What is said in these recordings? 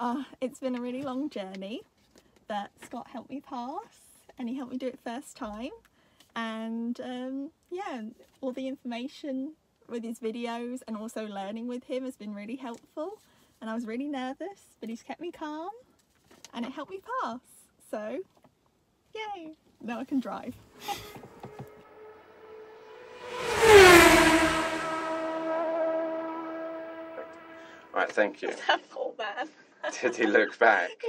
Uh, it's been a really long journey, but Scott helped me pass and he helped me do it first time. And um, yeah, all the information with his videos and also learning with him has been really helpful. And I was really nervous, but he's kept me calm and it helped me pass. So, yay, now I can drive. All right, thank you. that poor man. Did he look back?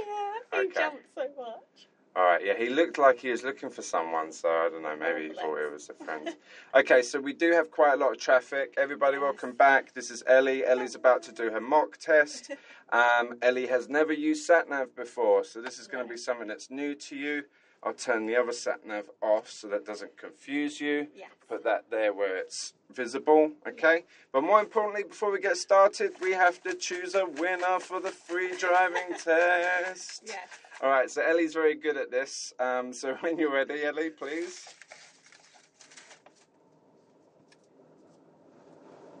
Yeah, he Okay. jumped so much. All right, yeah, he looked like he was looking for someone, so I don't know, maybe he thought it was a friend. Okay, so we do have quite a lot of traffic. Everybody, welcome back. This is Ellie. Ellie's about to do her mock test. Um, Ellie has never used SatNav before, so this is going to be something that's new to you. I'll turn the other SatNav off so that doesn't confuse you. Yes. Put that there where it's visible, okay? But more importantly, before we get started, we have to choose a winner for the free driving test. Yes. All right, so Ellie's very good at this. Um, so when you're ready, Ellie, please.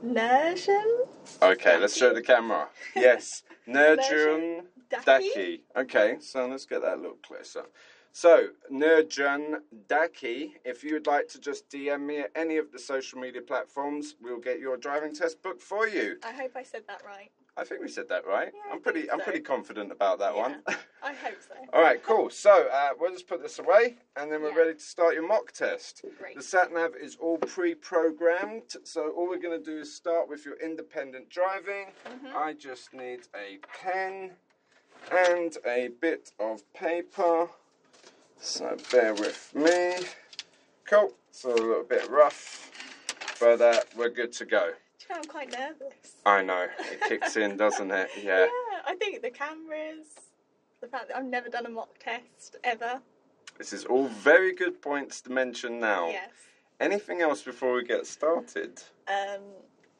Nerjan Okay, let's show the camera. Yes, Nurjun Daki. Daki. Okay, so let's get that a little closer. So, Nurjun Daki, if you would like to just DM me at any of the social media platforms, we'll get your driving test booked for you. I hope I said that right. I think we said that right. Yeah, I'm pretty think I'm pretty confident about that one. I hope so. All right, cool. So uh, we'll just put this away, and then we're Yeah. ready to start your mock test. Great. The sat nav is all pre-programmed, so all we're going to do is start with your independent driving. Mm-hmm. I just need a pen and a bit of paper. So bear with me. Cool. It's a little bit rough, but uh, we're good to go. Do you know, I'm quite nervous. I know it kicks in, doesn't it? Yeah. Yeah, I think the cameras, the fact that I've never done a mock test ever. This is all very good points to mention now. Yes. Anything else before we get started? Um,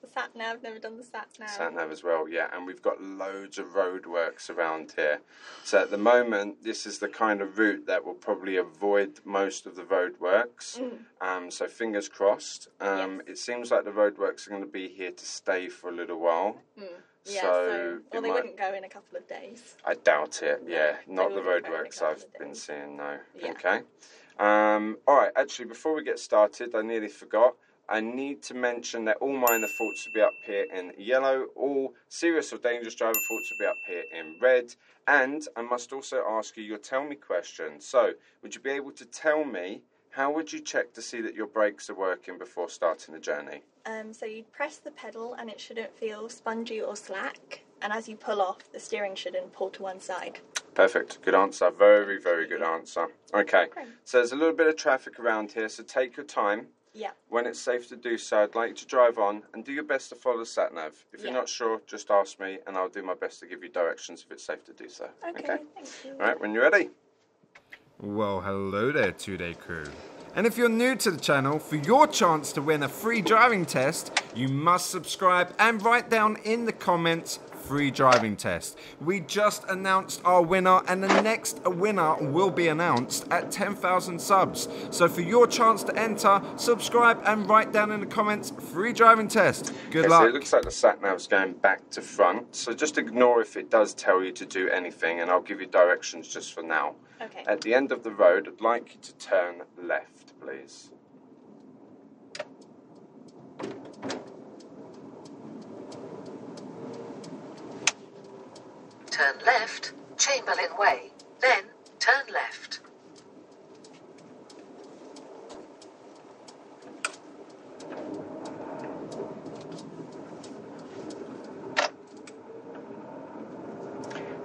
the sat nav, never done the sat nav. Sat nav as well, yeah, and we've got loads of roadworks around here. So at the moment, this is the kind of route that will probably avoid most of the roadworks. Um, so fingers crossed. Um, It seems like the roadworks are going to be here to stay for a little while. Yeah, so so, they might- wouldn't go in a couple of days. I doubt it. Yeah, not the wouldn't go in a roadworks I've been seeing. No. Yeah. Okay. Um, all right. Actually, before we get started, I nearly forgot. I need to mention that all minor faults will be up here in yellow. All serious or dangerous driver faults will be up here in red. And I must also ask you your tell me question. So, would you be able to tell me how would you check to see that your brakes are working before starting the journey? Um, so you'd press the pedal and it shouldn't feel spongy or slack. And as you pull off, the steering shouldn't pull to one side. Perfect. Good answer. Very, very good answer. Okay. So there's a little bit of traffic around here, so take your time. Yeah. When it's safe to do so, I'd like you to drive on and do your best to follow the sat nav. If you're Yeah. not sure, just ask me and I'll do my best to give you directions if it's safe to do so. Okay, thank you. All right, when you're ready. Well, hello there, two day crew. And if you're new to the channel, for your chance to win a free driving test, you must subscribe and write down in the comments free driving test. We just announced our winner, and the next winner will be announced at 10,000 subs. So for your chance to enter, subscribe and write down in the comments free driving test. Good Okay, so it looks like the sat nav's going back to front, so just ignore if it does tell you to do anything and I'll give you directions just for now. Okay. At the end of the road, I'd like you to turn left, please. Turn left, Chamberlain Way. Then turn left.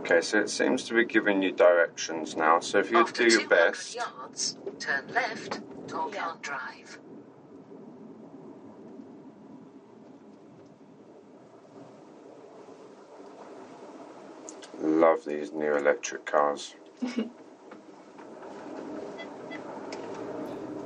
Okay, so it seems to be giving you directions now, so if you After do your 200 best. yards, turn left, Tolcarne Drive. Love these new electric cars.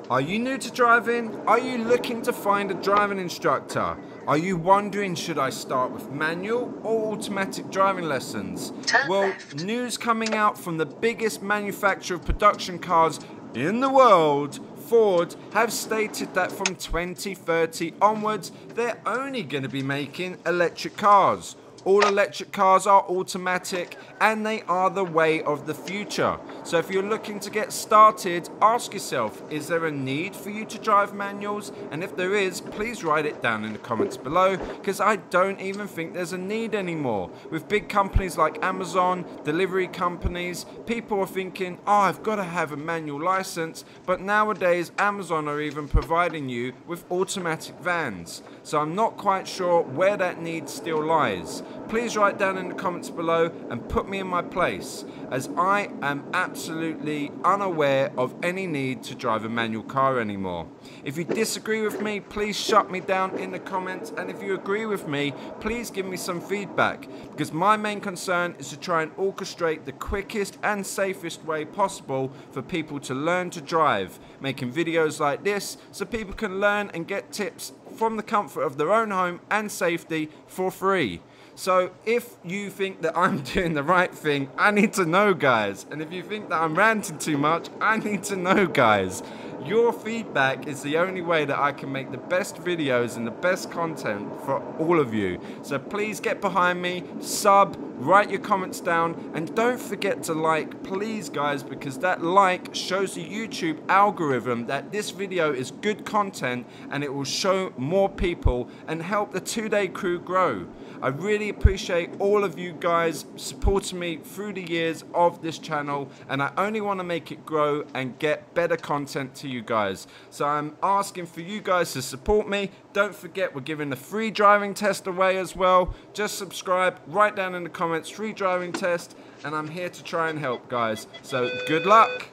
Are you new to driving? Are you looking to find a driving instructor? Are you wondering should I start with manual or automatic driving lessons? Turn well, left. news coming out from the biggest manufacturer of production cars in the world, Ford, have stated that from 2030 onwards, they're only going to be making electric cars. All electric cars are automatic and they are the way of the future. So if you're looking to get started, ask yourself, is there a need for you to drive manuals? And if there is, please write it down in the comments below because I don't even think there's a need anymore. With big companies like Amazon, delivery companies, people are thinking, oh, I've got to have a manual license. But nowadays, Amazon are even providing you with automatic vans. So I'm not quite sure where that need still lies. Please write down in the comments below and put me in my place as I am absolutely unaware of any need to drive a manual car anymore. If you disagree with me, please shut me down in the comments and if you agree with me, please give me some feedback because my main concern is to try and orchestrate the quickest and safest way possible for people to learn to drive, making videos like this so people can learn and get tips from the comfort of their own home and safety for free. So if you think that I'm doing the right thing, I need to know, guys. And if you think that I'm ranting too much, I need to know, guys. Your feedback is the only way that I can make the best videos and the best content for all of you. So please get behind me, sub, write your comments down, and don't forget to like, please guys, because that like shows the YouTube algorithm that this video is good content and it will show more people and help the two-day crew grow. I really appreciate all of you guys supporting me through the years of this channel and I only want to make it grow and get better content to you guys. So I'm asking for you guys to support me. Don't forget we're giving the free driving test away as well. Just subscribe, write down in the comments free driving test and I'm here to try and help guys. So good luck.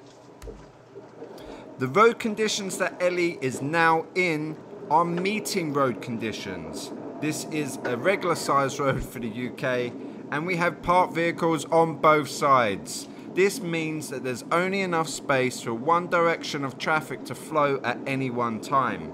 The road conditions that Ellie is now in are meeting road conditions. This is a regular size road for the UK and we have parked vehicles on both sides. This means that there's only enough space for one direction of traffic to flow at any one time.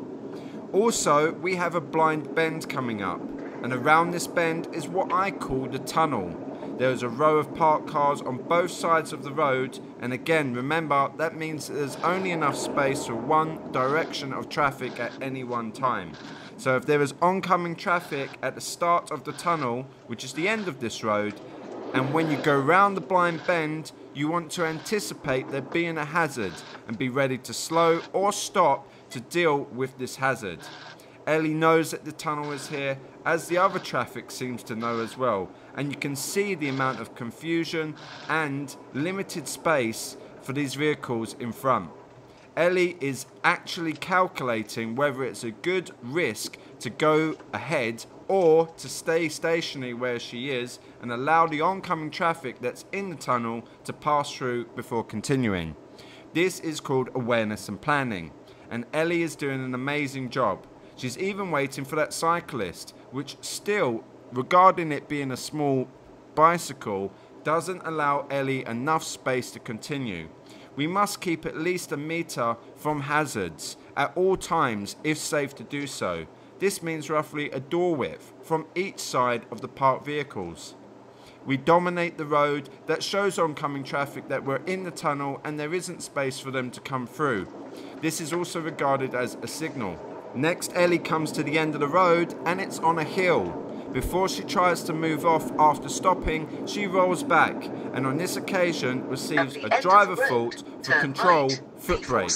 Also, we have a blind bend coming up and around this bend is what I call the tunnel. There is a row of parked cars on both sides of the road and again remember that means that there's only enough space for one direction of traffic at any one time. So if there is oncoming traffic at the start of the tunnel, which is the end of this road, and when you go round the blind bend, you want to anticipate there being a hazard and be ready to slow or stop to deal with this hazard. Ellie knows that the tunnel is here, as the other traffic seems to know as well, and you can see the amount of confusion and limited space for these vehicles in front. Ellie is actually calculating whether it's a good risk to go ahead or to stay stationary where she is and allow the oncoming traffic that's in the tunnel to pass through before continuing. This is called awareness and planning and Ellie is doing an amazing job. She's even waiting for that cyclist which still, regarding it being a small bicycle, doesn't allow Ellie enough space to continue we must keep at least a meter from hazards at all times if safe to do so. This means roughly a door width from each side of the parked vehicles. We dominate the road that shows oncoming traffic that we're in the tunnel and there isn't space for them to come through. This is also regarded as a signal. Next Ellie comes to the end of the road and it's on a hill. Before she tries to move off after stopping, she rolls back and on this occasion receives a driver fault for control foot brake.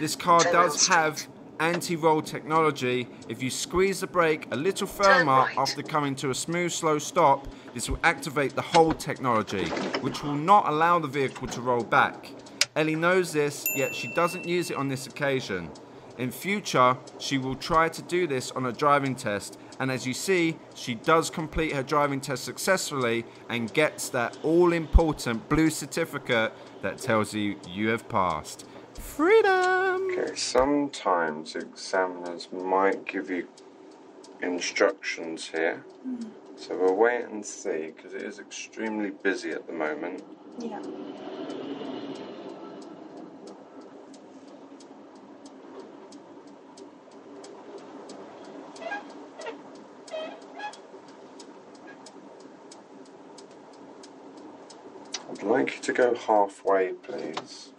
This car does have anti-roll technology. If you squeeze the brake a little firmer right. after coming to a smooth slow stop, this will activate the hold technology, which will not allow the vehicle to roll back. Ellie knows this, yet she doesn't use it on this occasion. In future, she will try to do this on a driving test and as you see, she does complete her driving test successfully and gets that all important blue certificate that tells you you have passed. Freedom! Okay, sometimes examiners might give you instructions here. Mm. So we'll wait and see because it is extremely busy at the moment. Yeah. I'd like you to go halfway, please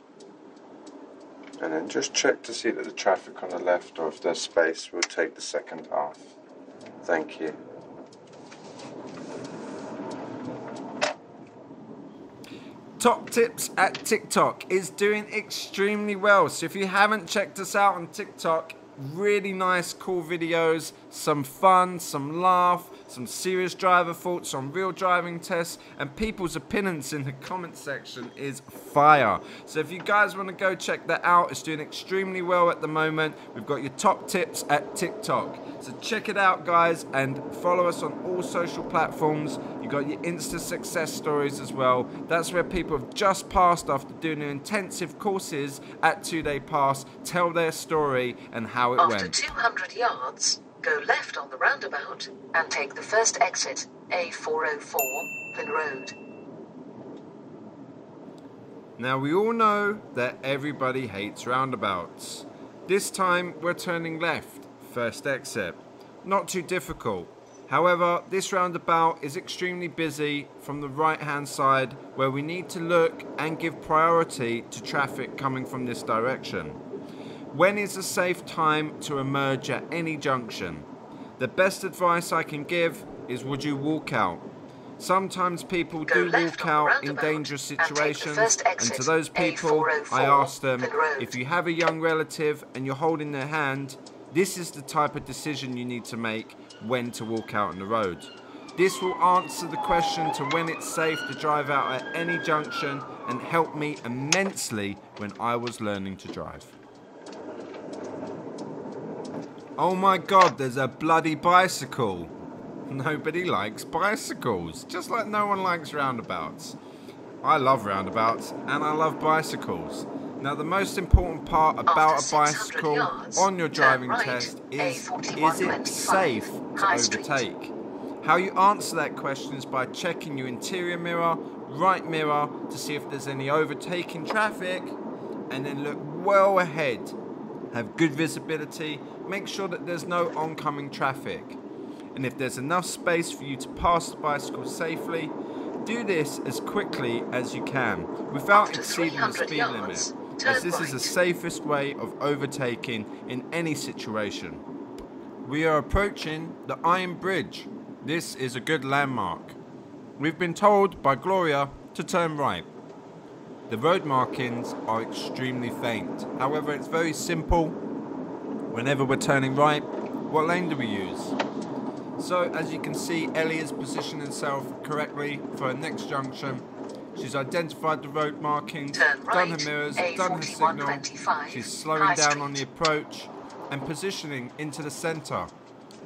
and then just check to see that the traffic on the left or if there's space, we'll take the second half. Thank you. Top Tips at TikTok is doing extremely well. So if you haven't checked us out on TikTok, really nice, cool videos, some fun, some laugh, some serious driver thoughts, some real driving tests, and people's opinions in the comment section is fire. So if you guys want to go check that out, it's doing extremely well at the moment. We've got your top tips at TikTok. So check it out, guys, and follow us on all social platforms. You've got your Insta success stories as well. That's where people have just passed after doing their intensive courses at Two Day Pass, tell their story and how it After went. 200 yards, go left on the roundabout and take the first exit, A404, Pin Road. Now we all know that everybody hates roundabouts. This time we're turning left, first exit. Not too difficult. However, this roundabout is extremely busy from the right hand side where we need to look and give priority to traffic coming from this direction. When is a safe time to emerge at any junction? The best advice I can give is would you walk out? Sometimes people Go do walk out in dangerous and the situations, first and to those oh people, I A404, ask them Road. if you have a young relative and you're holding their hand, this is the type of decision you need to make when to walk out on the road. This will answer the question to when it's safe to drive out at any junction and help me immensely when I was learning to drive. Oh my god, there's a bloody bicycle. Nobody likes bicycles, just like no one likes roundabouts. I love roundabouts and I love bicycles. Now, the most important part about a bicycle yards, on your driving right, test is is it safe to overtake? How you answer that question is by checking your interior mirror, right mirror to see if there's any overtaking traffic, and then look well ahead. Have good visibility, make sure that there's no oncoming traffic. And if there's enough space for you to pass the bicycle safely, do this as quickly as you can without exceeding the speed yards, limit, as this is the safest way of overtaking in any situation. We are approaching the Iron Bridge. This is a good landmark. We've been told by Gloria to turn right. The road markings are extremely faint. However, it's very simple. Whenever we're turning right, what lane do we use? So, as you can see, Ellie has positioned herself correctly for her next junction. She's identified the road markings, Turn done her right, mirrors, done her signal. She's slowing High down on the approach and positioning into the centre.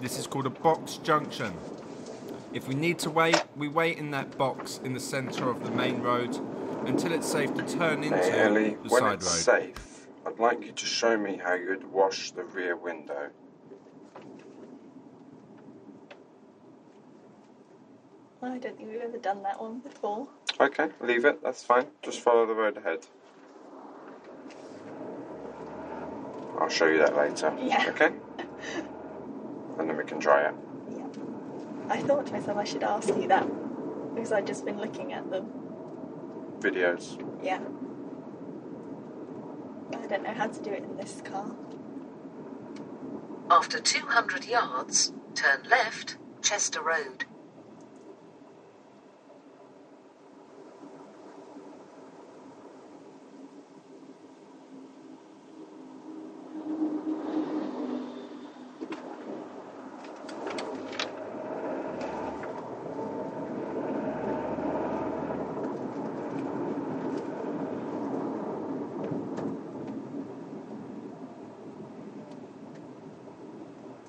This is called a box junction. If we need to wait, we wait in that box in the centre of the main road until it's safe to turn into Hey Ellie, the when side it's road. safe, I'd like you to show me how you'd wash the rear window. I don't think we've ever done that one before. Okay, leave it, that's fine. Just follow the road ahead. I'll show you that later. Yeah. Okay? And then we can try it. Yeah. I thought to myself I should ask you that because I'd just been looking at them. Videos. Yeah. I don't know how to do it in this car. After 200 yards, turn left, Chester Road.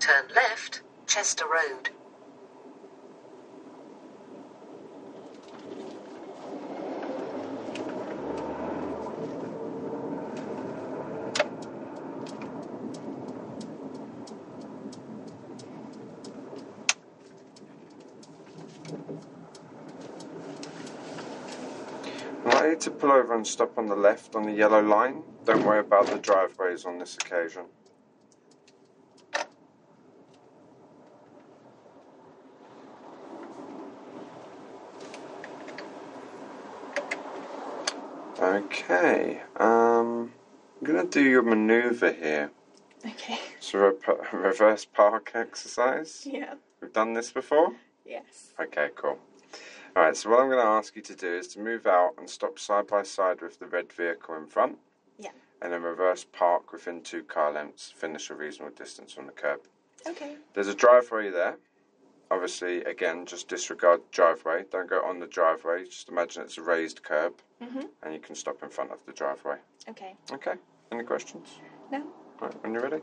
Turn left, Chester Road. I'd like to pull over and stop on the left on the yellow line. Don't worry about the driveways on this occasion. Okay, um, I'm gonna do your maneuver here. Okay. It's a reverse park exercise. Yeah. We've done this before. Yes. Okay, cool. Alright, so what I'm going to ask you to do is to move out and stop side by side with the red vehicle in front, Yeah. and then reverse park within two car lengths, finish a reasonable distance from the curb. Okay. There's a driveway there. Obviously, again, just disregard driveway. Don't go on the driveway. Just imagine it's a raised curb, Mhm. and you can stop in front of the driveway. Okay. Okay. Any questions? No. Right, when you're ready.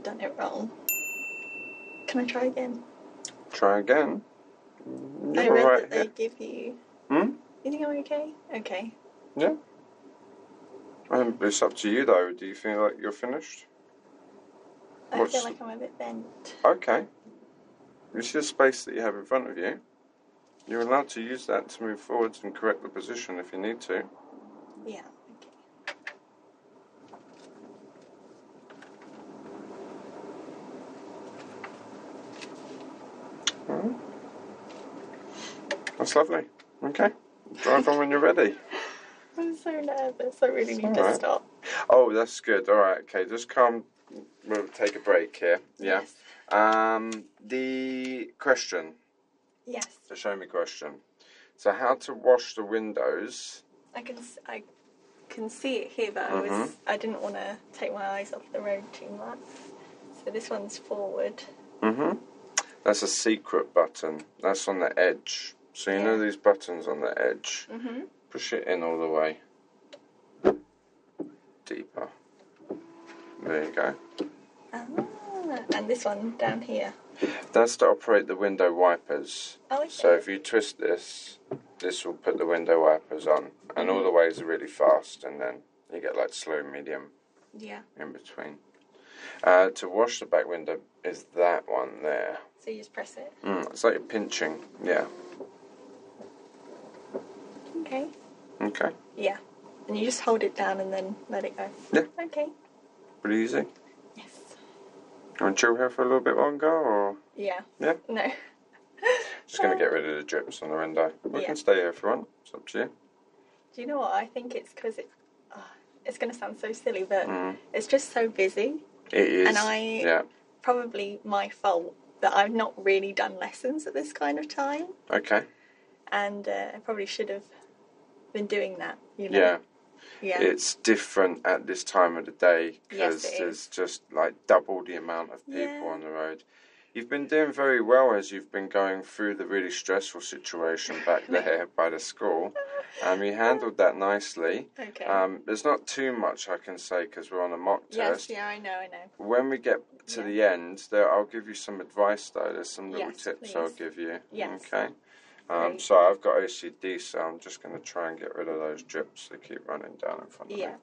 I've done it wrong. Can I try again? Try again. I You're read all right that they give you. Hmm? You think I'm okay? Okay. Yeah. Um, it's up to you though. Do you feel like you're finished? I What's- feel like I'm a bit bent. Okay. You see the space that you have in front of you? You're allowed to use that to move forwards and correct the position if you need to. Yeah. That's lovely. Okay. Drive on when you're ready. I'm so nervous. I really need to alright. stop. Oh, that's good. All right. Okay. Just come. We'll take a break here. Yeah. Yes. Um, the question, Yes. the show me question. So, how to wash the windows? I can. I can see it here, but I Mm-hmm. was. I didn't want to take my eyes off the road too much. So this one's forward. Mm-hmm. That's a secret button. That's on the edge. So you know these buttons on the edge. Mm-hmm. Push it in all the way. Deeper. There you go. Ah, and this one down here. That's to operate the window wipers. Oh, okay. So if you twist this, this will put the window wipers on. And all the ways are really fast, and then you get like slow, medium Yeah. in between. Uh, to wash the back window is that one there. So you just press it. Mm, it's like you're pinching. Yeah. Okay. Okay. Yeah. And you just hold it down and then let it go. Yeah. Okay. Pretty easy. Yes. You want to chill here for a little bit longer, or Yeah. yeah? No. Just going to get rid of the drips on the window. We Yeah. can stay here if you want. It's up to you. Do you know what? I think it's because it. Uh, it's going to sound so silly, but Mm. it's just so busy. It is. And I- Yeah. Probably my fault that I've not really done lessons at this kind of time, Okay. and uh, I probably should have been doing that. You know. Yeah. Yeah. It's different at this time of the day because Yes, there's just like double the amount of people Yeah. on the road. You've been doing very well as you've been going through the really stressful situation back there by the school. Um, you handled that nicely. okay. Um, there's not too much I can say because we're on a mock test. yes. Yeah. I know. I know. When we get to Yeah. the end, there I'll give you some advice though. There's some little Yes, tips I'll give you. Yes. Okay. Um, so I've got OCD, so I'm just going to try and get rid of those drips that keep running down in front of Yeah. me.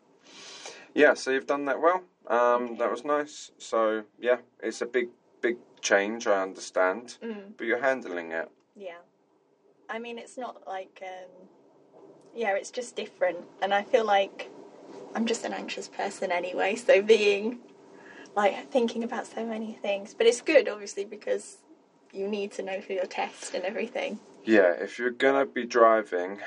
Yeah. So you've done that well. Um, Okay. That was nice. So yeah, it's a big, big change. I understand, Mm. but you're handling it. Yeah. I mean, it's not like, um, yeah, it's just different. And I feel like I'm just an anxious person anyway. So being like thinking about so many things. But it's good, obviously, because you need to know for your test and everything. Yeah. If you're gonna be driving,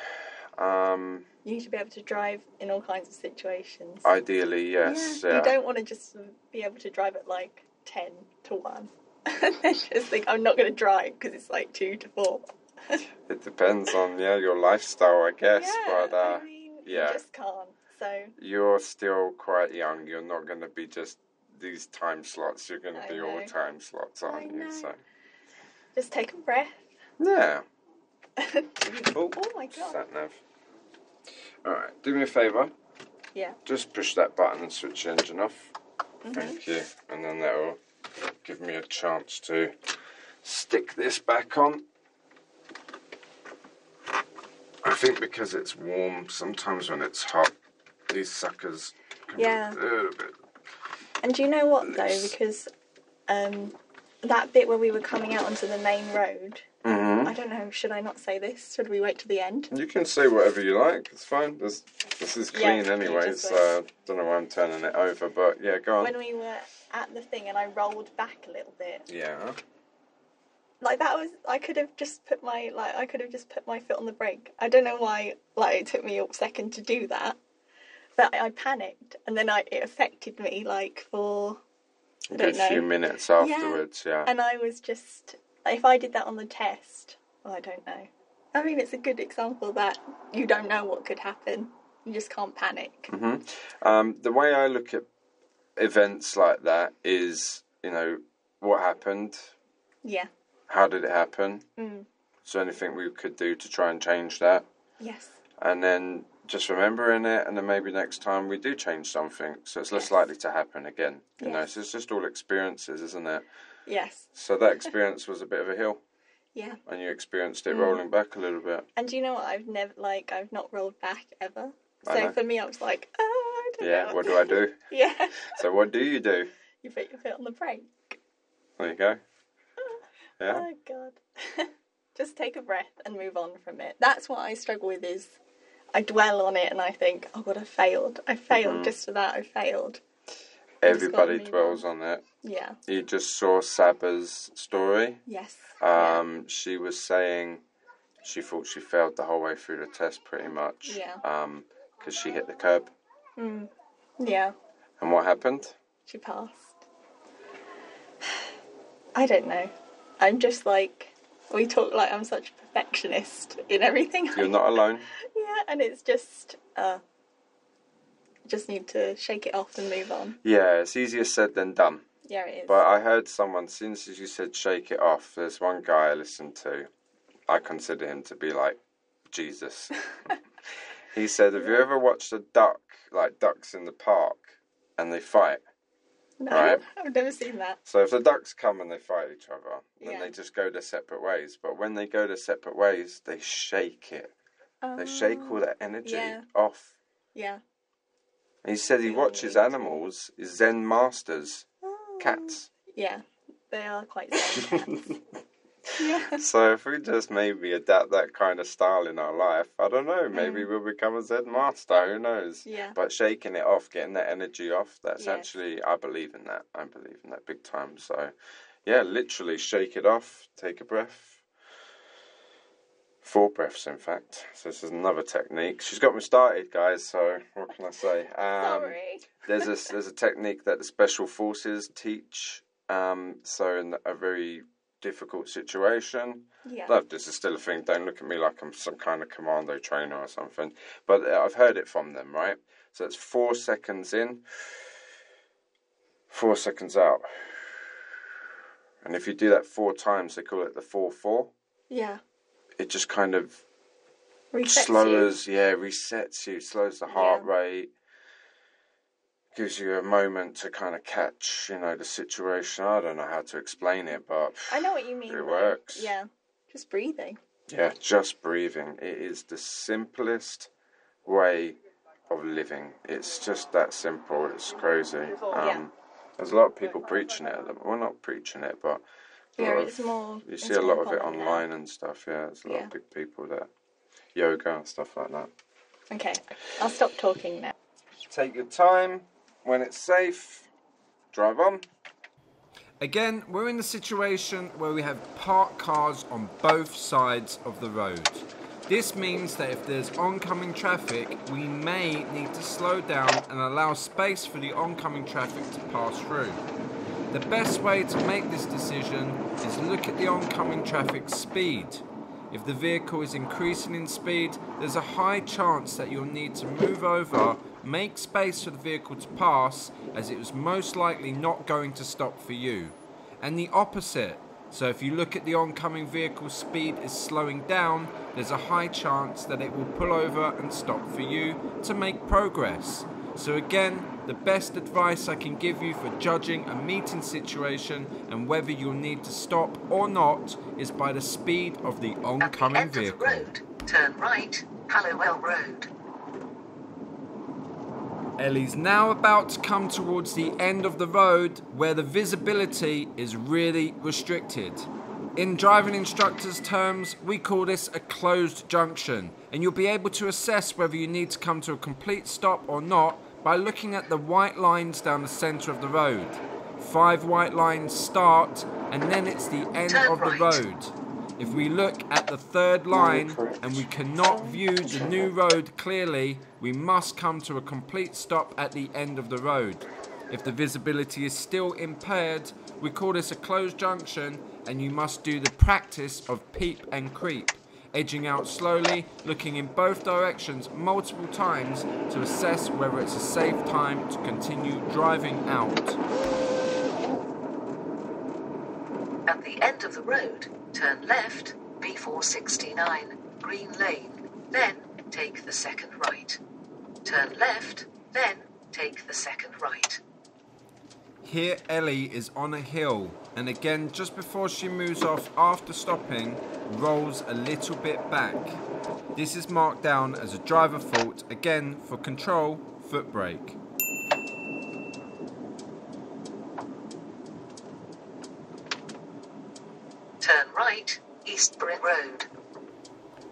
um, you to be able to drive in all kinds of situations. Ideally, yes. Yeah. You don't want to just be able to drive at like 10 to 1 and then just think, I'm not going to drive because it's like 2 to 4. It depends on yeah your lifestyle, I guess. yeah, but uh, I mean, yeah. you just can't. So, you're still quite young. You're not going to be just these time slots. You're going to I be all time slots, aren't you? know. So just take a breath. yeah. oh Oh, my god. Sat nav. All right, do me a favour. Yeah. Just push that button and switch the engine off. Mm-hmm. Thank you. And then that will give me a chance to stick this back on. I think because it's warm, sometimes when it's hot, these suckers can Yeah. be a little bit. And do you know what though? Because um, that bit where we were coming out onto the main road, hmm I don't know, should I not say this? Should we wait to the end? You can say whatever you like. It's fine. This this is clean you anyway, so don't know why I'm turning it over. But yeah, go on. When we were at the thing and I rolled back a little bit, yeah. like that was I could have just put my like I could have just put my foot on the brake. I don't know why like it took me a second to do that, but I, I panicked and then I it affected me like for a good few minutes afterwards. Yeah. and I was just if I did that on the test, well, I don't know. I mean, it's a good example that you don't know what could happen. You just can't panic. Um, the way I look at events like that is, you know, what happened, Yeah. how did it happen, Mm. is there anything we could do to try and change that, Yes. and then just remembering it, and then maybe next time we do change something, so it's less Yes. likely to happen again. You know, so it's just all experiences, isn't it? Yes. So that experience was a bit of a hill, Yeah. and you experienced it Mm. rolling back a little bit. And do you know what? I've never like I've not rolled back ever. I So know. for me, I was like, oh, I don't Yeah, know. what do I do? yeah. So what do you do? You put your foot on the brake. There you go. Yeah. Oh god. Just take a breath and move on from it. That's what I struggle with is I dwell on it and I think, oh god, I failed. I failed Mhm. just for that. I failed. Everybody dwells on it. Yeah. You just saw Saba's story. Yes. Um, She was saying she thought she failed the whole way through the test, pretty much. Yeah. Um, because she hit the curb. yeah. Mm. Yeah. And what happened? She passed. I don't know. I'm just like we talk like I'm such a perfectionist in everything. You're not alone. Yeah, and it's just uh just need to shake it off and move on. Yeah, it's easier said than done. Yeah, it is. But I heard someone, since you said shake it off, there's one guy I listened to. I consider him to be like Jesus. he said, Have you ever watched a duck, like ducks in the park, and they fight? no, right. I've never seen that. So if the ducks come and they fight each other, then Yeah. they just go their separate ways. But when they go their separate ways, they shake it. They shake all oh, that energy yeah. off. Yeah. And he said he watches animals, Zen masters, cats. Yeah, they are quite zen cats. yeah. So if we just maybe adapt that kind of style in our life, I don't know, maybe we'll become a Zen master, who knows? Mm. Yeah. But shaking it off, getting that energy off, that's Yes. actually, I believe in that. I believe in that big time. So, yeah, literally shake it off, take a breath. Four breaths, in fact. So this is another technique. She's got me started, guys. So what can I say? Um, Sorry. there's a there's a technique that the special forces teach. Um, so in a very difficult situation, Yeah. no, this is still a thing. Don't look at me like I'm some kind of commando trainer or something. But uh, I've heard it from them, right? So it's four seconds in, four seconds out. And if you do that four times, they call it the four four. Yeah. It just kind of Resets you. slows, yeah, resets you, slows the heart Yeah. rate, gives you a moment to kind of catch, you know, the situation. I don't know how to explain it, but I know what you mean. It works. Yeah. Just breathing. yeah, just breathing. It is the simplest way of living. It's just that simple. It's crazy. Yeah. Um, there's a lot of people preaching it. at the- Well, not preaching it, but a Yeah, lot it's of- more. You see a lot of it common now. online and stuff. Yeah, there's a lot Yeah. of big people there. yoga and stuff like that. Okay, I'll stop talking now. Take your time. When it's safe, drive on. Again, we're in a situation where we have parked cars on both sides of the road. This means that if there's oncoming traffic, we may need to slow down and allow space for the oncoming traffic to pass through. The best way to make this decision is look at the oncoming traffic speed. If the vehicle is increasing in speed, there's a high chance that you'll need to move over, make space for the vehicle to pass, as it was most likely not going to stop for you. And the opposite, so if you look at the oncoming vehicle's speed is slowing down, there's a high chance that it will pull over and stop for you to make progress. So again, the best advice I can give you for judging a meeting situation and whether you'll need to stop or not is by the speed of the oncoming At the end vehicle. road, turn right, Hallowell Road. Ellie's now about to come towards the end of the road where the visibility is really restricted. In driving instructors' terms, we call this a closed junction, and you'll be able to assess whether you need to come to a complete stop or not by looking at the white lines down the centre of the road. Five white lines start, and then it's the end Turn of the right. road. If we look at the third line and we cannot view the new road clearly, we must come to a complete stop at the end of the road. If the visibility is still impaired, we call this a closed junction and you must do the practice of peep and creep, edging out slowly, looking in both directions multiple times to assess whether it's a safe time to continue driving out. At the end of the road, turn left, B469, Green Lane. Then take the second right. Turn left, then take the second right. Here Ellie is on a hill and again just before she moves off after stopping rolls a little bit back. This is marked down as a driver fault again for control foot brake. Turn right, Eastbury Road.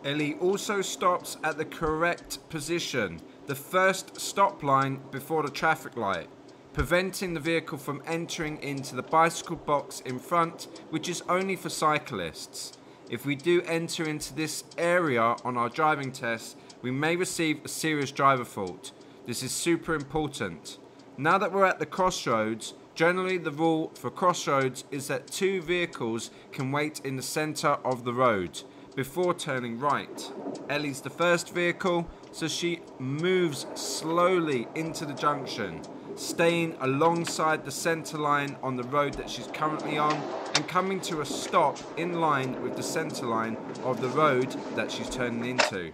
Ellie also stops at the correct position, the first stop line before the traffic light, preventing the vehicle from entering into the bicycle box in front, which is only for cyclists. If we do enter into this area on our driving test, we may receive a serious driver fault. This is super important. Now that we're at the crossroads, generally the rule for crossroads is that two vehicles can wait in the centre of the road before turning right. Ellie's the first vehicle, so she moves slowly into the junction, staying alongside the centre line on the road that she's currently on and coming to a stop in line with the centre line of the road that she's turning into.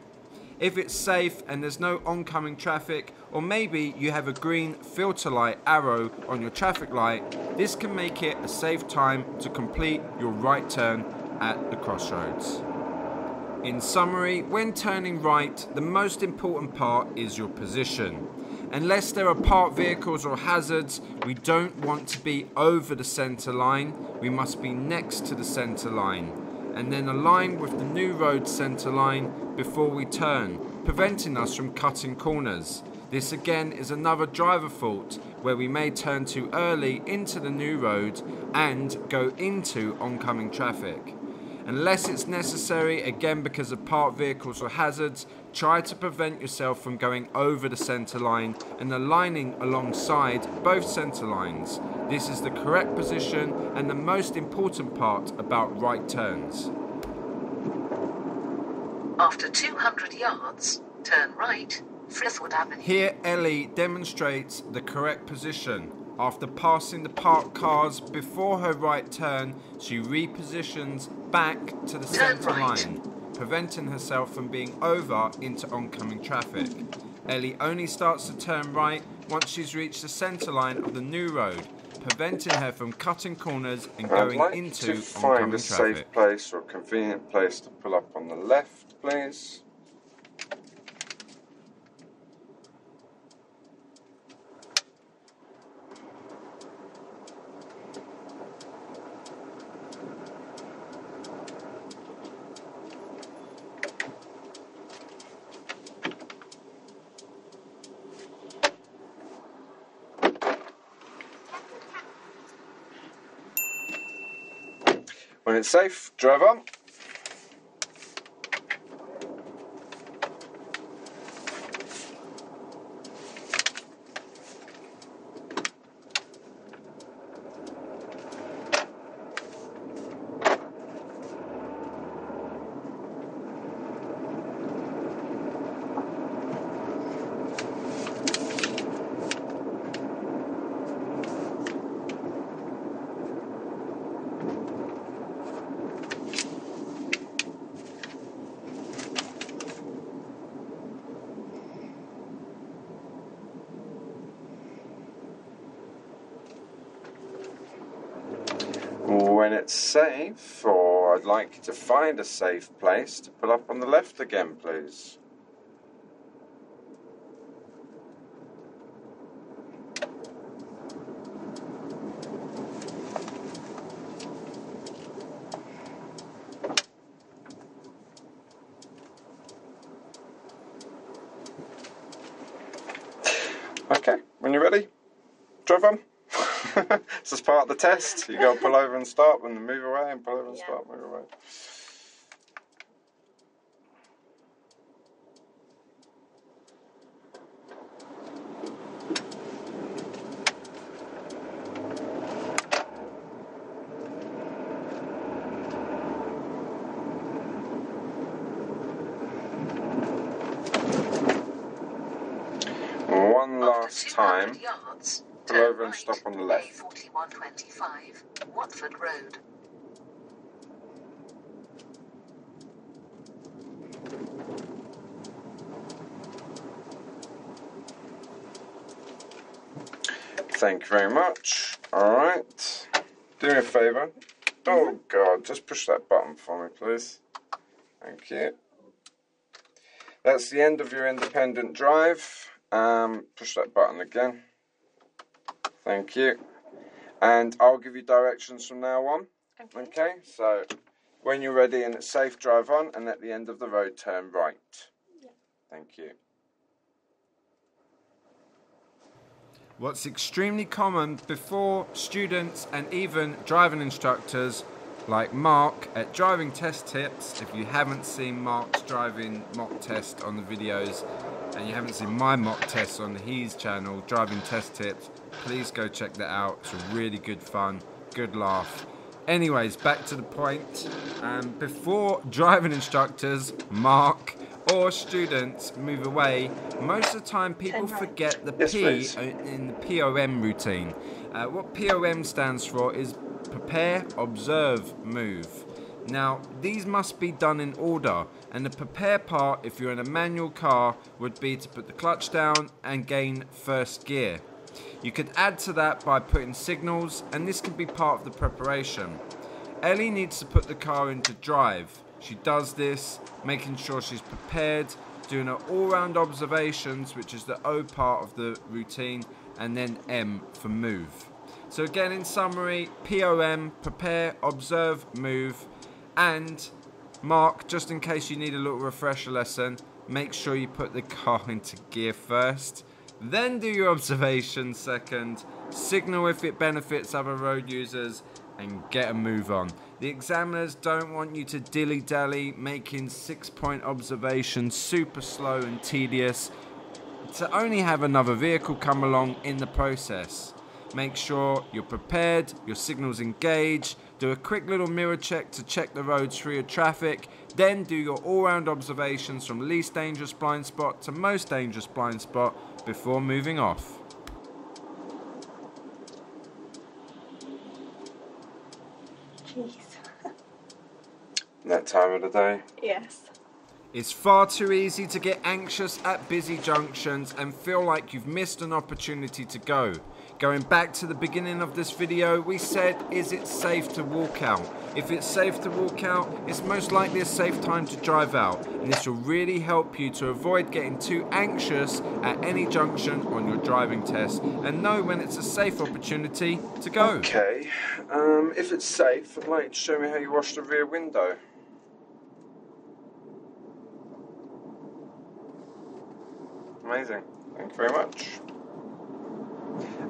If it's safe and there's no oncoming traffic, or maybe you have a green filter light arrow on your traffic light, this can make it a safe time to complete your right turn at the crossroads. In summary, when turning right, the most important part is your position. Unless there are parked vehicles or hazards, we don't want to be over the centre line, we must be next to the centre line, and then align with the new road centre line before we turn, preventing us from cutting corners. This again is another driver fault where we may turn too early into the new road and go into oncoming traffic. Unless it's necessary, again because of parked vehicles or hazards, try to prevent yourself from going over the centre line and aligning alongside both centre lines. This is the correct position and the most important part about right turns. After 200 yards, turn right, Frithwood Avenue. Here, Ellie demonstrates the correct position. After passing the parked cars before her right turn, she repositions back to the centre line, preventing herself from being over into oncoming traffic. Ellie only starts to turn right once she's reached the centre line of the new road, preventing her from cutting corners and going I'd like into to find a safe place or a convenient place to pull up on the left, please. Safe, drive on. when it's safe, or I'd like to find a safe place to pull up on the left again, please. Okay, when you're ready, drive on. Of the test. You got to pull over and stop, and move away, and pull over and Yeah. stop, move away. Last time. Pull turn over and stop on the left. A4125, Watford Road. Thank you very much. Alright. Do me a favour. Oh mm-hmm. god, just push that button for me, please. Thank you. That's the end of your independent drive. Um, push that button again. Thank you. And I'll give you directions from now on. Okay. Okay, so when you're ready and it's safe, drive on, and at the end of the road, turn right. Thank you. What's extremely common before students and even driving instructors like Mark at Driving Test Tips, if you haven't seen Mark's driving mock test on the videos and you haven't seen my mock test on his channel, Driving Test Tips, please go check that out. It's really good fun, good laugh. Anyways, back to the point. Um, before driving instructors, Mark, or students move away, most of the time people forget the Yes, P please. in the POM routine. Uh, what POM stands for is prepare, observe, move. Now, these must be done in order, and the prepare part, if you're in a manual car, would be to put the clutch down and gain first gear. You could add to that by putting signals, and this can be part of the preparation. Ellie needs to put the car into drive. She does this, making sure she's prepared, doing her all round observations, which is the O part of the routine, and then M for move. So, again, in summary, POM, prepare, observe, move, and Mark, just in case you need a little refresher lesson, make sure you put the car into gear first. Then do your observation second, signal if it benefits other road users, and get a move on. The examiners don't want you to dilly dally, making six point observations super slow and tedious to only have another vehicle come along in the process. Make sure you're prepared, your signals engaged, do a quick little mirror check to check the roads free of traffic, then do your all round observations from least dangerous blind spot to most dangerous blind spot before moving off. Jeez. That time of the day. Yes. It's far too easy to get anxious at busy junctions and feel like you've missed an opportunity to go. Going back to the beginning of this video, we said, is it safe to walk out? If it's safe to walk out, it's most likely a safe time to drive out. And this will really help you to avoid getting too anxious at any junction on your driving test and know when it's a safe opportunity to go. Okay, um, if it's safe, I'd like to show me how you wash the rear window. Amazing. Thank you very much.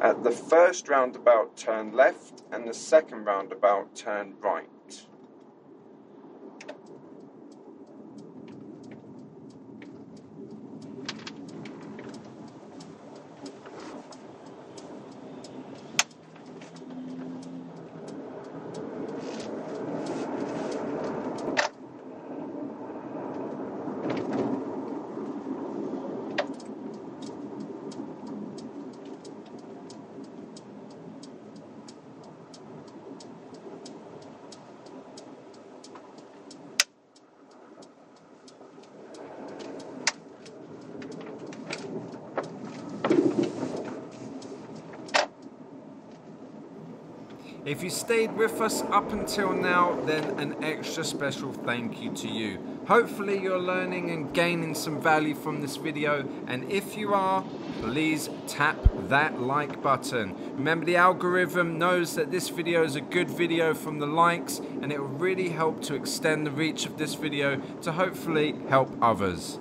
At the first roundabout, turn left, and the second roundabout, turn right. Stayed with us up until now, then an extra special thank you to you. Hopefully you're learning and gaining some value from this video and if you are, please tap that like button. Remember the algorithm knows that this video is a good video from the likes and it will really help to extend the reach of this video to hopefully help others.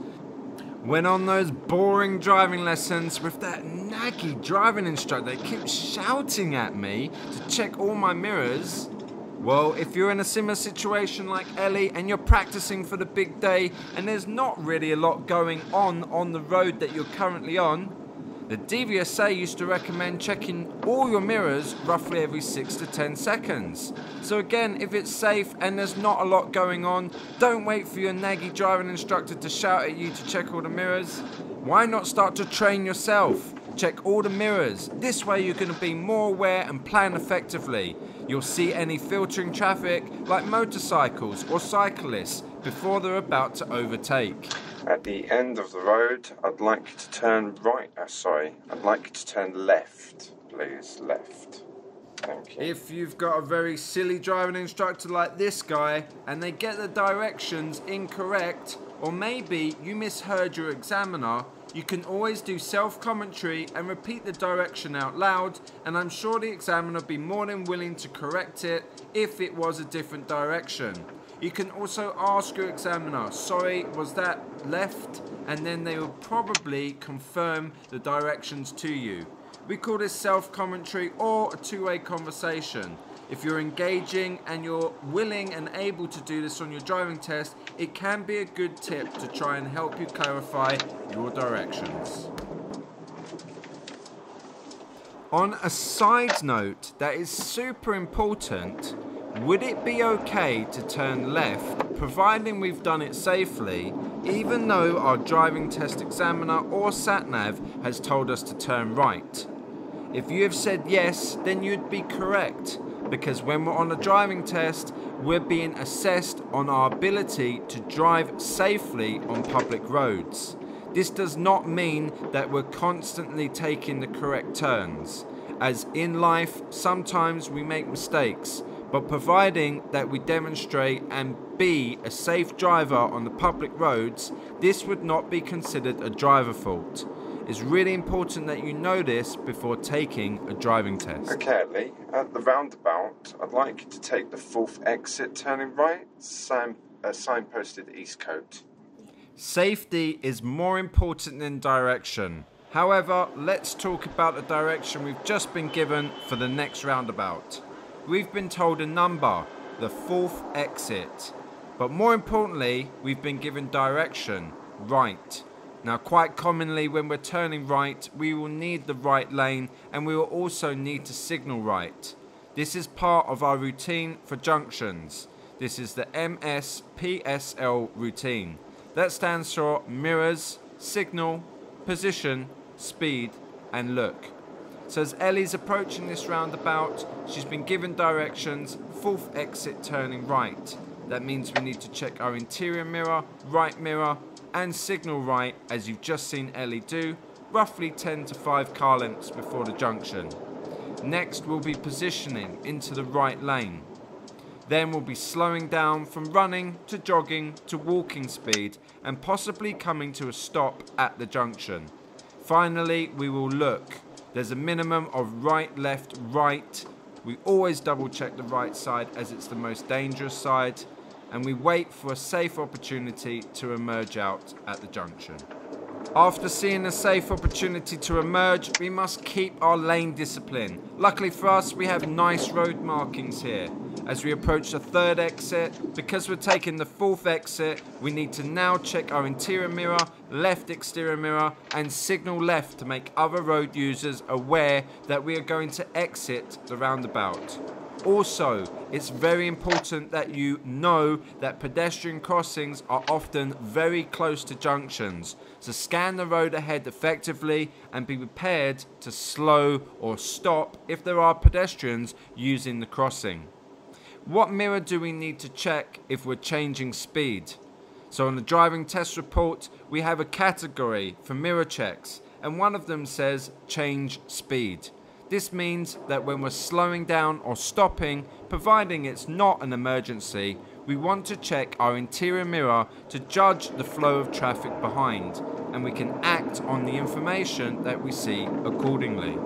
Went on those boring driving lessons with that naggy driving instructor that keeps shouting at me to check all my mirrors. Well, if you're in a similar situation like Ellie and you're practicing for the big day and there's not really a lot going on on the road that you're currently on, the DVSA used to recommend checking all your mirrors roughly every 6 to 10 seconds. So again, if it's safe and there's not a lot going on, don't wait for your naggy driving instructor to shout at you to check all the mirrors. Why not start to train yourself? Check all the mirrors. This way you're going to be more aware and plan effectively. You'll see any filtering traffic like motorcycles or cyclists before they're about to overtake. At the end of the road, I'd like you to turn right. Uh, sorry, I'd like you to turn left, please. Left. Thank you. If you've got a very silly driving instructor like this guy and they get the directions incorrect, or maybe you misheard your examiner, you can always do self-commentary and repeat the direction out loud and I'm sure the examiner will be more than willing to correct it if it was a different direction. You can also ask your examiner, sorry, was that left? And then they will probably confirm the directions to you. We call this self-commentary or a two-way conversation. If you're engaging and you're willing and able to do this on your driving test, it can be a good tip to try and help you clarify your directions. On a side note that is super important, would it be okay to turn left, providing we've done it safely, even though our driving test examiner or SatNav has told us to turn right? If you have said yes, then you'd be correct, because when we're on a driving test, we're being assessed on our ability to drive safely on public roads. This does not mean that we're constantly taking the correct turns, as in life, sometimes we make mistakes but providing that we demonstrate and be a safe driver on the public roads, this would not be considered a driver fault. It's really important that you know this before taking a driving test. Okay, Ellie, at the roundabout, I'd like you to take the fourth exit turning right, sign, uh, signposted Eastcote. Safety is more important than direction. However, let's talk about the direction we've just been given for the next roundabout. We've been told a number, the fourth exit. But more importantly, we've been given direction, right. Now quite commonly when we're turning right, we will need the right lane and we will also need to signal right. This is part of our routine for junctions. This is the MSPSL routine. That stands for mirrors, signal, position, speed and look. So as Ellie's approaching this roundabout, she's been given directions, fourth exit turning right. That means we need to check our interior mirror, right mirror, and signal right as you've just seen Ellie do, roughly 10 to 5 car lengths before the junction. Next we'll be positioning into the right lane. Then we'll be slowing down from running to jogging to walking speed and possibly coming to a stop at the junction. Finally, we will look there's a minimum of right, left, right. We always double check the right side as it's the most dangerous side. And we wait for a safe opportunity to emerge out at the junction. After seeing a safe opportunity to emerge, we must keep our lane discipline. Luckily for us, we have nice road markings here. As we approach the third exit, because we're taking the fourth exit, we need to now check our interior mirror, left exterior mirror, and signal left to make other road users aware that we are going to exit the roundabout. Also, it's very important that you know that pedestrian crossings are often very close to junctions. So scan the road ahead effectively and be prepared to slow or stop if there are pedestrians using the crossing. What mirror do we need to check if we're changing speed? So on the driving test report, we have a category for mirror checks and one of them says change speed. This means that when we're slowing down or stopping, providing it's not an emergency, we want to check our interior mirror to judge the flow of traffic behind, and we can act on the information that we see accordingly.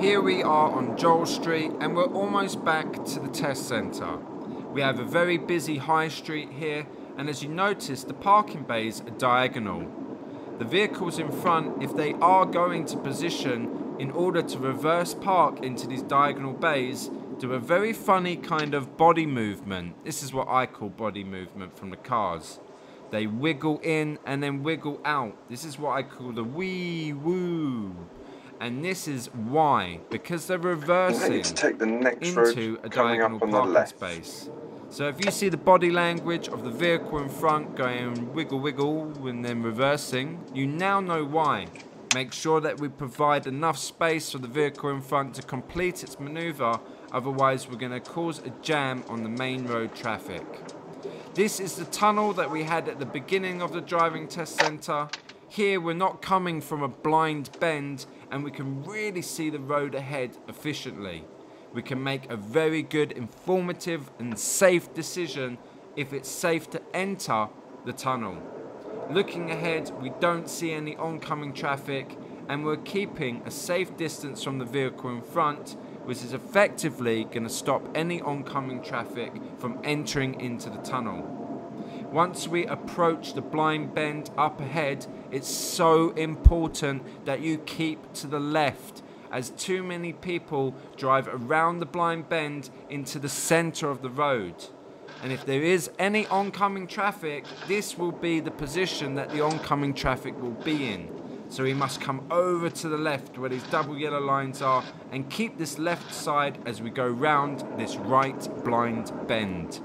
Here we are on Joel Street, and we're almost back to the test centre. We have a very busy high street here, and as you notice, the parking bays are diagonal. The vehicles in front, if they are going to position in order to reverse park into these diagonal bays, do a very funny kind of body movement. This is what I call body movement from the cars. They wiggle in and then wiggle out. This is what I call the wee woo. And this is why, because they're reversing need to take the next into a diagonal parking space. So if you see the body language of the vehicle in front going wiggle wiggle and then reversing, you now know why. Make sure that we provide enough space for the vehicle in front to complete its maneuver, otherwise we're going to cause a jam on the main road traffic. This is the tunnel that we had at the beginning of the driving test centre. Here we're not coming from a blind bend and we can really see the road ahead efficiently. We can make a very good, informative and safe decision if it's safe to enter the tunnel. Looking ahead, we don't see any oncoming traffic and we're keeping a safe distance from the vehicle in front, which is effectively going to stop any oncoming traffic from entering into the tunnel. Once we approach the blind bend up ahead, it's so important that you keep to the left as too many people drive around the blind bend into the center of the road. And if there is any oncoming traffic, this will be the position that the oncoming traffic will be in. So we must come over to the left where these double yellow lines are and keep this left side as we go round this right blind bend.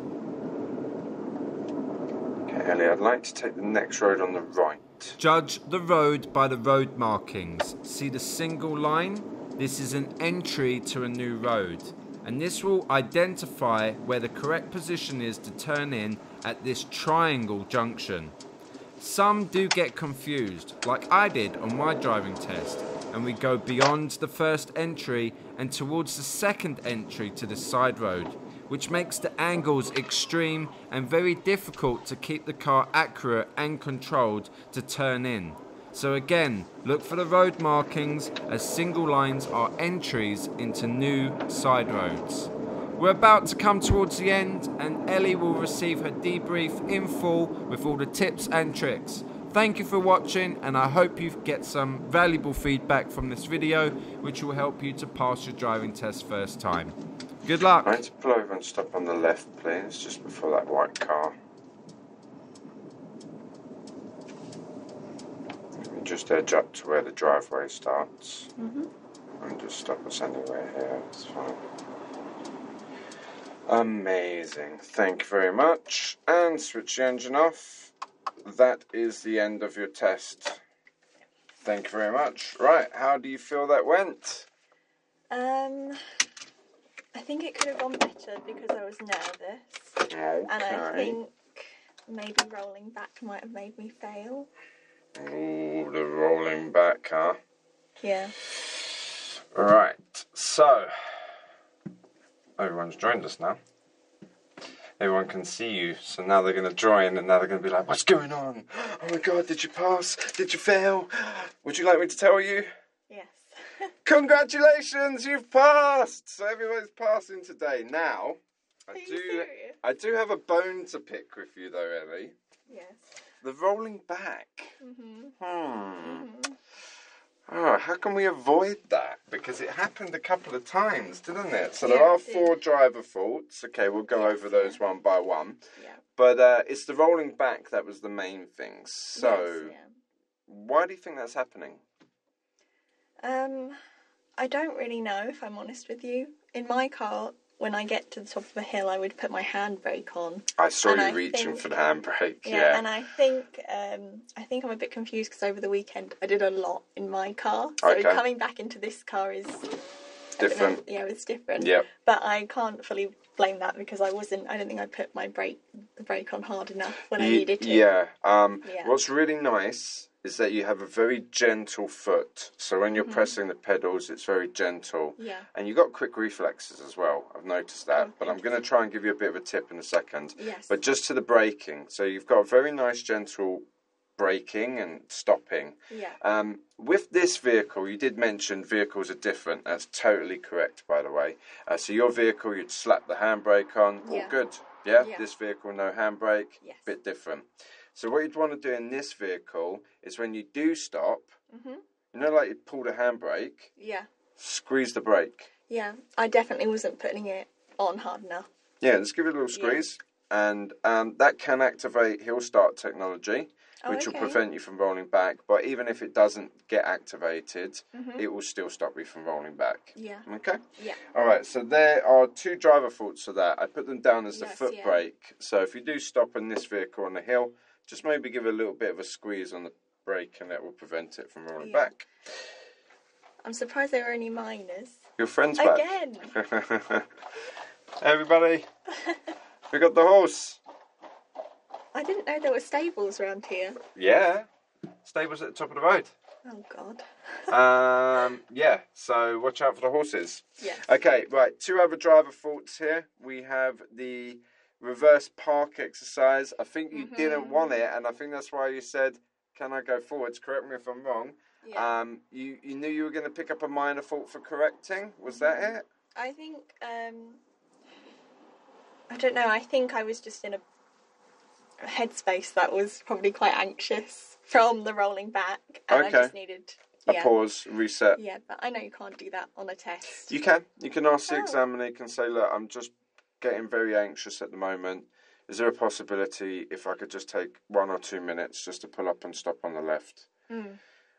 Okay, Ellie, I'd like to take the next road on the right. Judge the road by the road markings. See the single line? This is an entry to a new road. And this will identify where the correct position is to turn in at this triangle junction. Some do get confused, like I did on my driving test, and we go beyond the first entry and towards the second entry to the side road, which makes the angles extreme and very difficult to keep the car accurate and controlled to turn in. So again, look for the road markings as single lines are entries into new side roads. We're about to come towards the end and Ellie will receive her debrief in full with all the tips and tricks. Thank you for watching and I hope you get some valuable feedback from this video which will help you to pass your driving test first time. Good luck! I need to pull over and stop on the left, please, just before that white car. Me just edge up to where the driveway starts. And just stop us anywhere here, it's fine. Amazing. Thank you very much. And switch the engine off. That is the end of your test. Thank you very much. Right, how do you feel that went? Um, I think it could have gone better because I was nervous, Okay. and I think maybe rolling back might have made me fail. Ooh, the rolling back, huh? Yeah. Right, so everyone's joined us now. Everyone can see you, so now they're going to join and now they're going to be like, What's going on? Oh my god, did you pass? Did you fail? Would you like me to tell you? Yes. Congratulations, you've passed! So everyone's passing today. Now, I do, serious? I do have a bone to pick with you though, Ellie. yes. The rolling back. Mhm. Hmm. Mhm. Oh, how can we avoid that? Because it happened a couple of times, didn't it? So there Yeah, are it did. four driver faults. Okay, we'll go Yes, over those one by one. Yeah. But uh, it's the rolling back that was the main thing. So, Yes, why do you think that's happening? Um, I don't really know if I'm honest with you. In my car, when I get to the top of a hill, I would put my handbrake on. I saw And you I reaching think- for the handbrake. Yeah, Yeah. and I think um, I think I'm a bit confused because over the weekend I did a lot in my car. So Okay. coming back into this car is don't know, Different. Yeah, it's different. Yeah, But I can't fully blame that because I wasn't. I don't think I put my brake the brake on hard enough when I needed to. Yeah. Um, Yeah. What's really nice is that you have a very gentle foot. So when you're pressing the pedals, it's very gentle. Mm-hmm. Yeah. And you've got quick reflexes as well. I've noticed that. Oh, but I'm going to try and give you a bit of a tip in a second. Yes. But just to the braking. So you've got a very nice gentle braking and stopping. Yeah. Um, with this vehicle, you did mention vehicles are different. That's totally correct, by the way. Uh, so your vehicle, you'd slap the handbrake on. All Yeah. good. Yeah? Yeah. This vehicle, no handbrake. Yes. Bit different. So what you'd want to do in this vehicle is when you do stop, Mhm. you know, like you pull the handbrake, Yeah. squeeze the brake. Yeah. I definitely wasn't putting it on hard enough. Yeah, just give it a little squeeze, and um, that can activate hill start technology, Oh, which will prevent you from rolling back. But even if it doesn't get activated, Mm-hmm. it will still stop you from rolling back. Yeah. Okay. Yeah. All right. So there are two driver faults for that. I put them down as the Yes, foot yeah. brake. So if you do stop in this vehicle on the hill, just maybe give a little bit of a squeeze on the brake, and that will prevent it from rolling Yeah. back. I'm surprised there were any minors. Your friend's back. Again. Everybody, we got the horse. I didn't know there were stables around here. Yeah. Stables at the top of the road. Oh God. Um, yeah, so watch out for the horses. Yeah. Okay, right, two other driver faults here. We have the reverse park exercise. I think you didn't want it, and I think that's why you said, Can I go forwards? Correct me if I'm wrong. Yeah. Um, you, you knew you were going to pick up a minor fault for correcting. Was that it? I think um I don't know, I think I was just in a headspace that was probably quite anxious from the rolling back and I just needed A yeah. pause, reset. Yeah, but I know you can't do that on a test. You can. You can ask the Oh. examiner, you can say, Look, I'm just getting very anxious at the moment. Is there a possibility if I could just take one or two minutes just to pull up and stop on the left?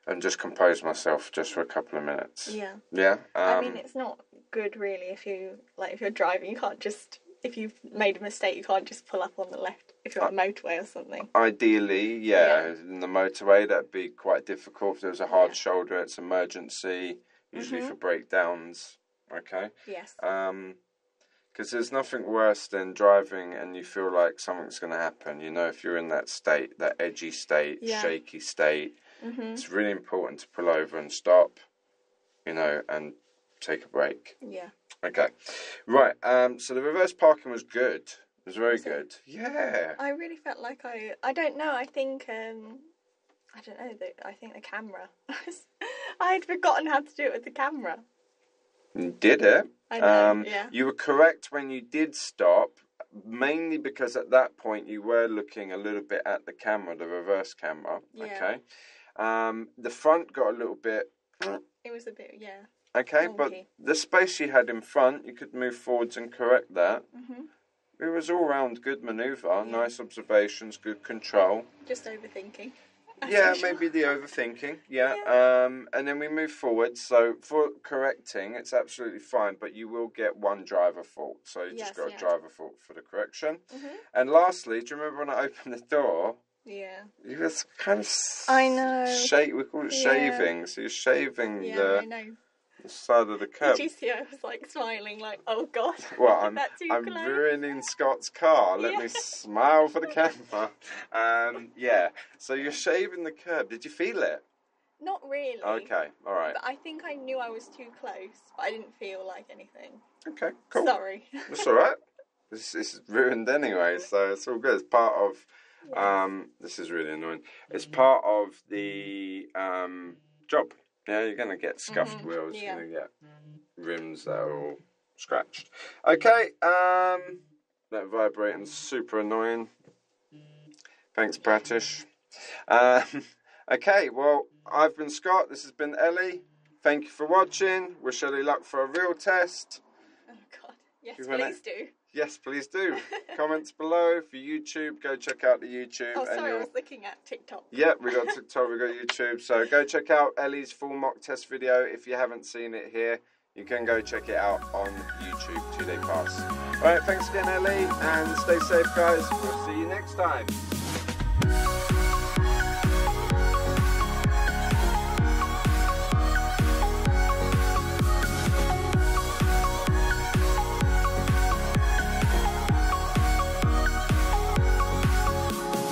And just compose myself just for a couple of minutes. Yeah. Yeah. Um, I mean it's not good really if you like if you're driving you can't just if you've made a mistake you can't just pull up on the left if you're on a motorway or something. ideally, yeah, Yeah. in the motorway that'd be quite difficult. If there was a hard Yeah. shoulder, it's emergency, usually for breakdowns. Okay. Yes. Um, because there's nothing worse than driving and you feel like something's going to happen. You know, if you're in that state, that edgy state, Yeah. shaky state, Mm-hmm. it's really important to pull over and stop, you know, and take a break. yeah. Okay. Right. Um, so the reverse parking was good. It was very Was it? good. Yeah. I really felt like I I don't know, I think um I don't know, the, I think the camera. I had forgotten how to do it with the camera. Did it. I know, um, yeah. You were correct when you did stop, mainly because at that point you were looking a little bit at the camera, the reverse camera. Yeah. Okay. Um, the front got a little bit. It was a bit yeah. Okay, but the space you had in front, you could move forwards and correct that. Mhm. It was all round good manoeuvre, nice observations, good control. Just overthinking. Yeah, maybe the overthinking. Yeah. Um, and then we move forward. So for correcting, it's absolutely fine, but you will get one driver fault. So you Yes, just got a driver fault for the correction. Mhm. And lastly, do you remember when I opened the door? Yeah. You was kind of. I know. Shake. We call it Yeah. shaving. So you're shaving Yeah, the, I know. The side of the curb. Did you see I was like smiling like, oh god. Well, I'm, that too I'm close? ruining Scott's car. Let me smile for the camera. Um, yeah. So you're shaving the curb. Did you feel it? Not really. Okay. All right. But I think I knew I was too close, but I didn't feel like anything. Okay. Cool. Sorry. That's all right. This, this is ruined anyway, so it's all good. It's part of. Um, this is really annoying. It's part of the um, job. Yeah, you're gonna get scuffed wheels. Mm-hmm. yeah. You're gonna get rims that are all scratched. Okay. Um, that vibrating's super annoying. Thanks, Bratish. Um, okay. Well, I've been Scott. This has been Ellie. Thank you for watching. Wish Ellie luck for a real test. Oh god. Yes, please do. Yes, please do. Comments below for YouTube. Go check out the YouTube. Oh and sorry, I was looking at TikTok. Yeah, we got TikTok, we got YouTube. So go check out Ellie's full mock test video. If you haven't seen it here, you can go check it out on YouTube. Two day pass. All right, thanks again, Ellie, and stay safe, guys. We'll see you next time.